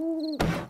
Ooh.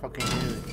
fucking hear it.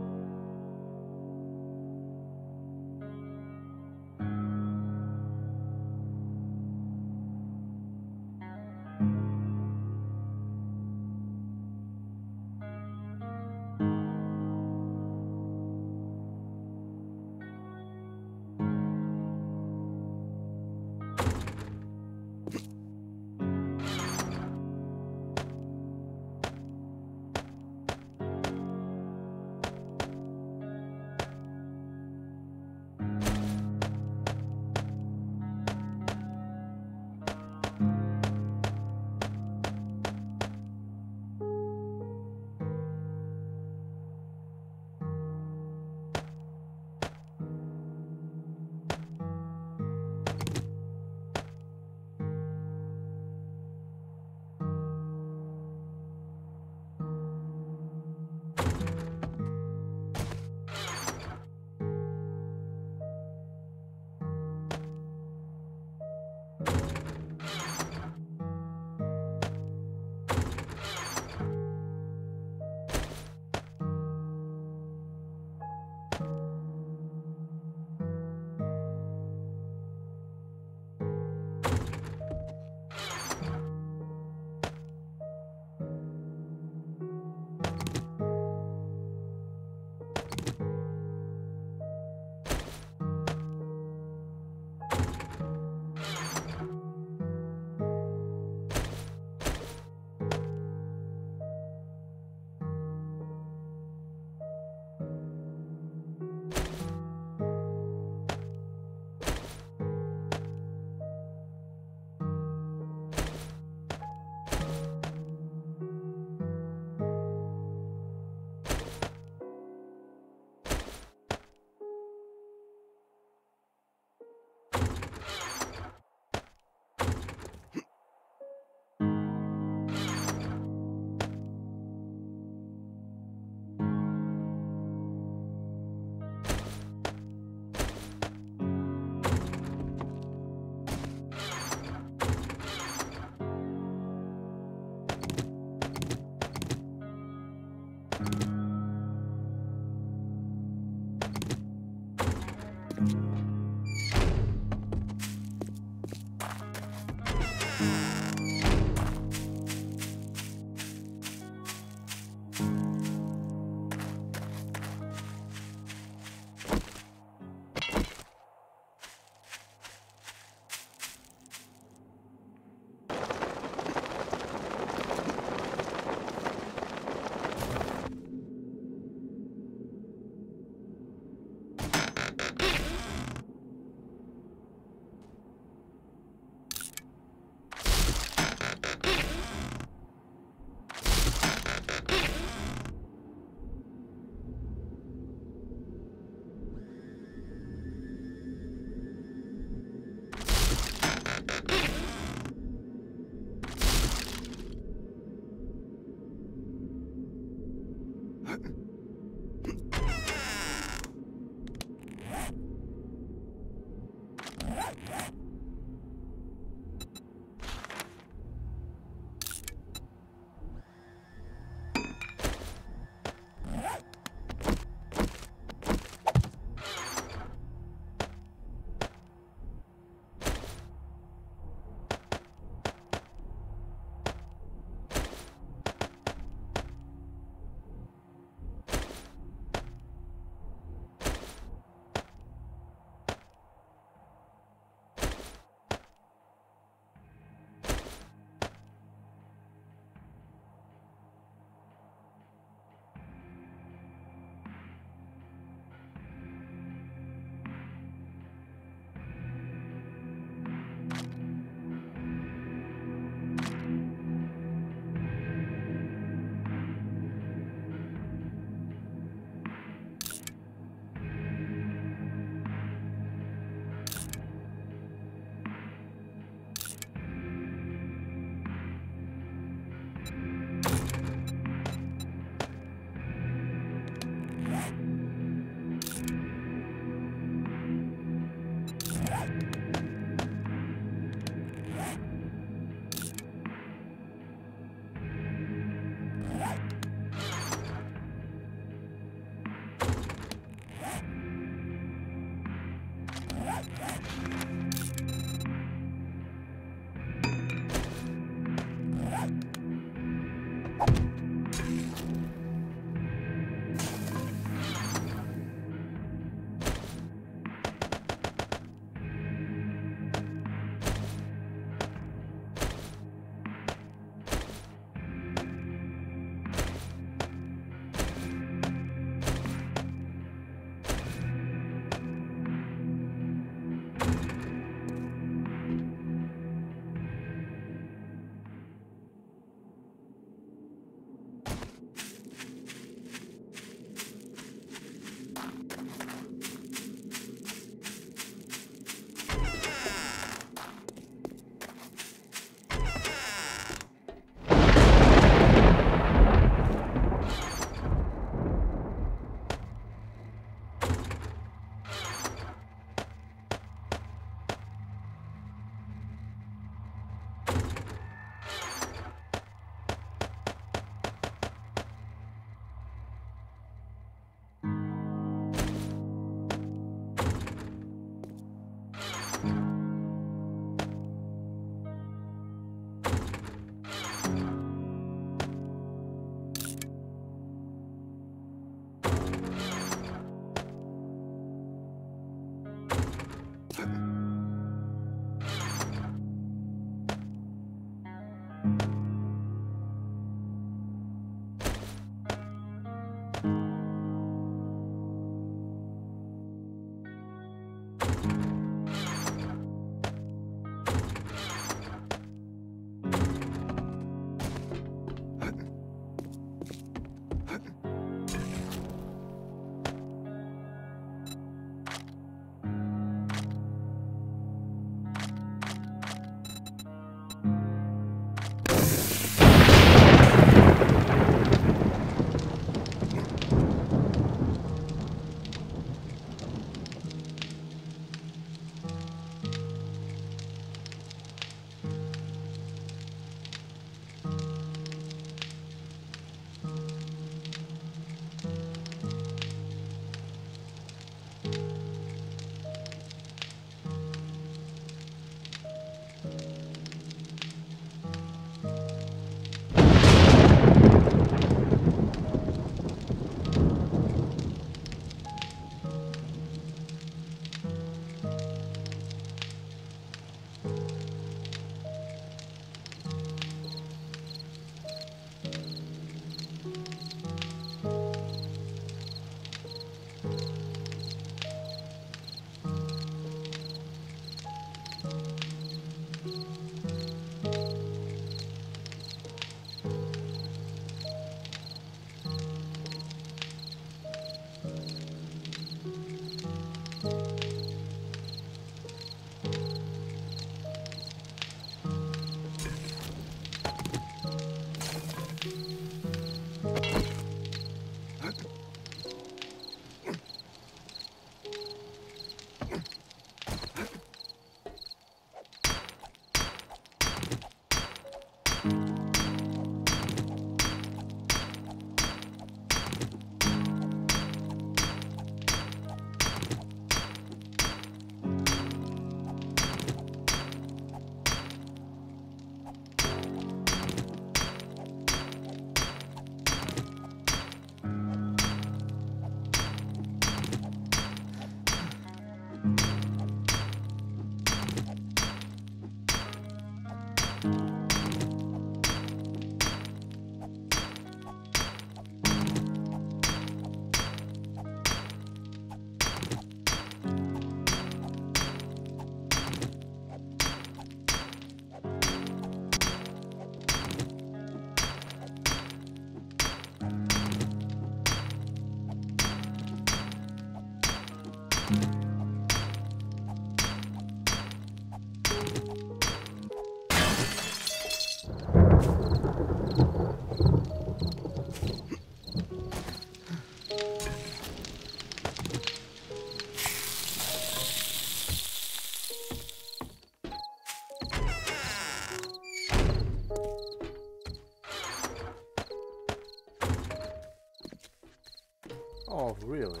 Really?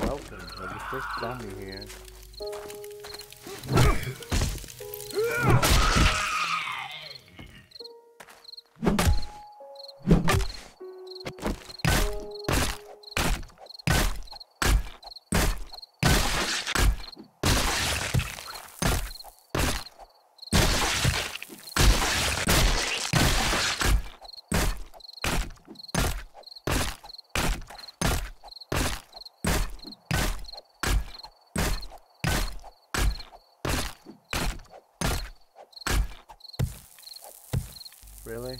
Welcome. You're the first dummy here. Really?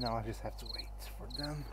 Now I just have to wait for them.